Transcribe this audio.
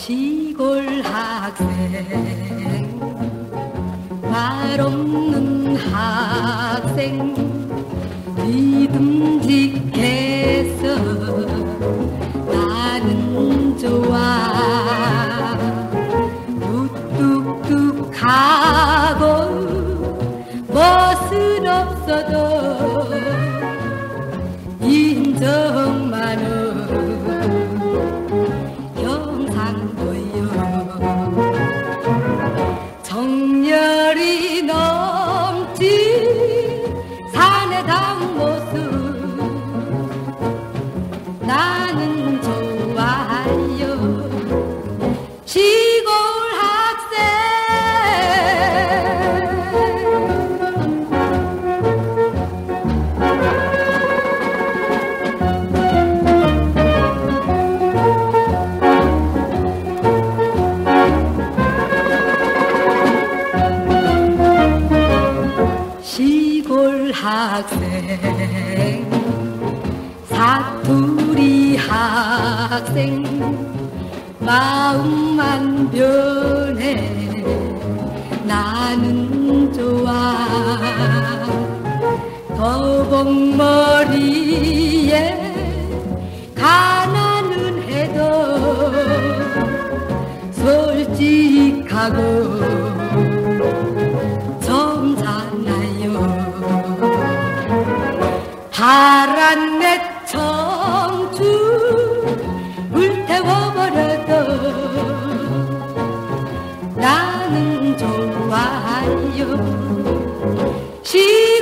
시골 학생. 말 없는 학생. 믿음직해서 나는 좋아. 우뚝뚝하고 멋은 없어도 학생 사투리 학생 마음만 변해 나는 좋아. 더벅머리에 가난은 해도 솔직하고 파란 내 청춘 불태워버려도 나는 좋아요. 시